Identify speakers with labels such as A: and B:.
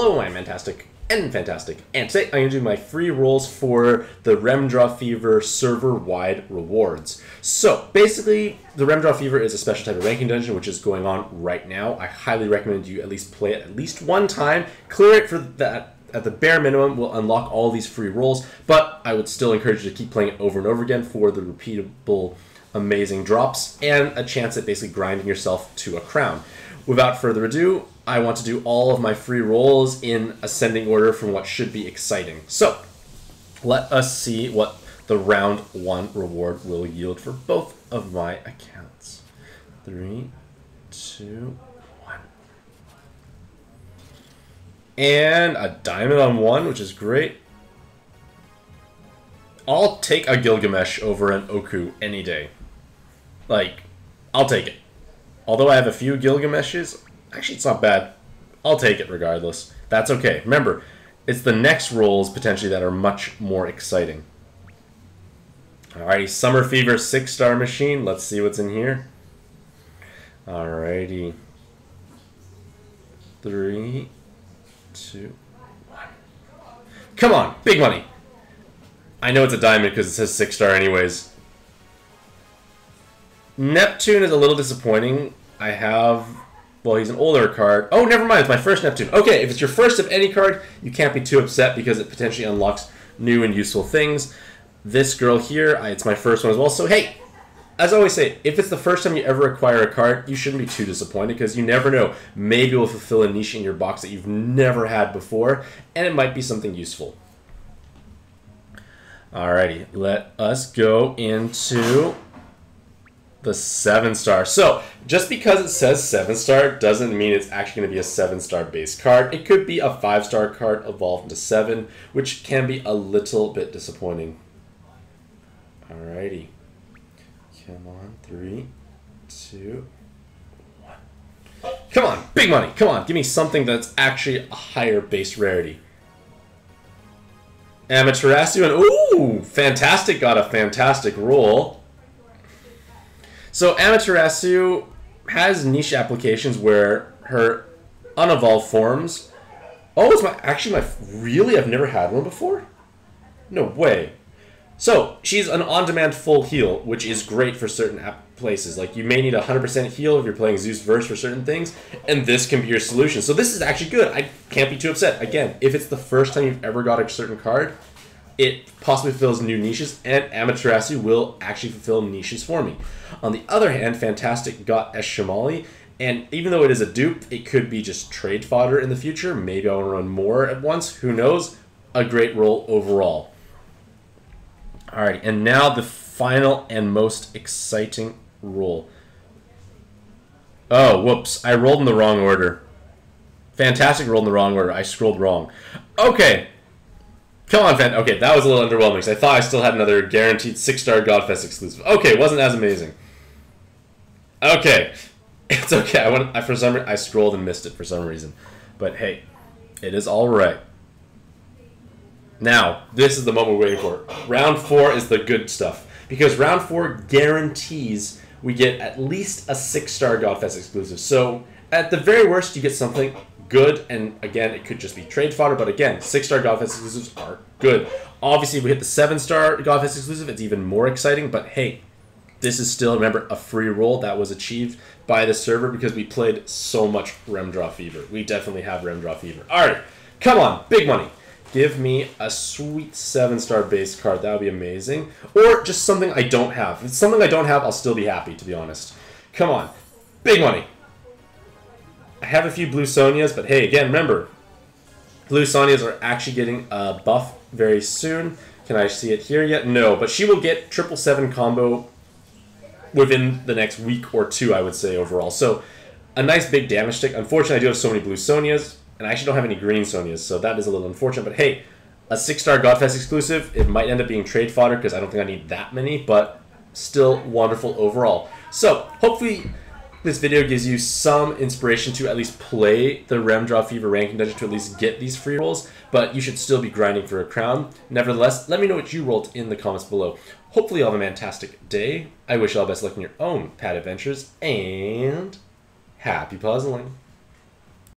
A: Hello, I'm Mantastic and Fantastic, and today I'm going to do my free rolls for the REMDra Fever server-wide rewards. So, basically, the REMDra Fever is a special type of ranking dungeon which is going on right now. I highly recommend you at least play it at least one time, clear it for that at the bare minimum will unlock all these free rolls, but I would still encourage you to keep playing it over and over again for the repeatable amazing drops and a chance at basically grinding yourself to a crown. Without further ado, I want to do all of my free rolls in ascending order from what should be exciting. So, let us see what the round one reward will yield for both of my accounts. Three, two, one. And a diamond on one, which is great. I'll take a Gilgamesh over an Oku any day. Like, I'll take it. Although I have a few Gilgameshes, actually it's not bad. I'll take it regardless. That's okay. Remember, it's the next rolls potentially that are much more exciting. Alrighty, Summer Fever 6-star machine. Let's see what's in here. Alrighty. Three, two, one. Come on, big money. I know it's a diamond because it says 6-star anyways. Neptune is a little disappointing. I have... Well, he's an older card. Oh, never mind. It's my first Neptune. Okay, if it's your first of any card, you can't be too upset because it potentially unlocks new and useful things. This girl here, I, it's my first one as well. So, hey, as I always say, if it's the first time you ever acquire a card, you shouldn't be too disappointed because you never know. Maybe it will fulfill a niche in your box that you've never had before, and it might be something useful. Alrighty, let us go into the seven star. So just because it says seven star doesn't mean it's actually going to be a seven star base card. It could be a five star card evolved into seven, which can be a little bit disappointing. Alrighty. Come on, three, two, one. Come on, big money. Come on, give me something that's actually a higher base rarity. Amaterasu and ooh, fantastic got a fantastic roll. So Amaterasu has niche applications where her unevolved forms. Oh, it's my actually my really I've never had one before. No way. So she's an on-demand full heal, which is great for certain places. Like you may need a 100% heal if you're playing Zeus Verse for certain things, and this can be your solution. So this is actually good. I can't be too upset. Again, if it's the first time you've ever got a certain card, it possibly fulfills new niches, and Amaterasu will actually fulfill niches for me. On the other hand, Fantastic got Eshimali, and even though it is a dupe, it could be just trade fodder in the future. Maybe I want to run more at once. Who knows? A great roll overall. Alrighty, and now the final and most exciting roll. Oh, whoops. I rolled in the wrong order. Fantastic rolled in the wrong order. I scrolled wrong. Okay, Come on, fan. Okay, that was a little underwhelming I thought I still had another guaranteed six-star Godfest exclusive. Okay, wasn't as amazing. Okay, it's okay. I went. I for some I scrolled and missed it for some reason, but hey, it is all right. Now, this is the moment we're waiting for. Round four is the good stuff because round four guarantees we get at least a six-star Godfest exclusive. So at the very worst, you get something good. And again, it could just be trade fodder. But again, six star Godfest exclusives are good. Obviously, if we hit the seven star Godfest exclusive, it's even more exciting. But hey, this is still, remember, a free roll that was achieved by the server because we played so much REMDra Fever. We definitely have REMDra Fever. All right, come on, big money. Give me a sweet seven star base card. That would be amazing. Or just something I don't have. If it's something I don't have, I'll still be happy, to be honest. Come on, big money. I have a few Blue Sonias, but hey, again, remember, Blue Sonias are actually getting a buff very soon. Can I see it here yet? No, but she will get triple seven combo within the next week or two, I would say, overall. So, a nice big damage stick. Unfortunately, I do have so many Blue Sonias, and I actually don't have any Green Sonias, so that is a little unfortunate. But hey, a six-star Godfest exclusive, it might end up being trade fodder because I don't think I need that many, but still wonderful overall. So, hopefully this video gives you some inspiration to at least play the REMDra Fever ranking dungeon to at least get these free rolls, but you should still be grinding for a crown. Nevertheless, let me know what you rolled in the comments below. Hopefully you have a fantastic day. I wish you all the best luck in your own pad adventures, and happy puzzling.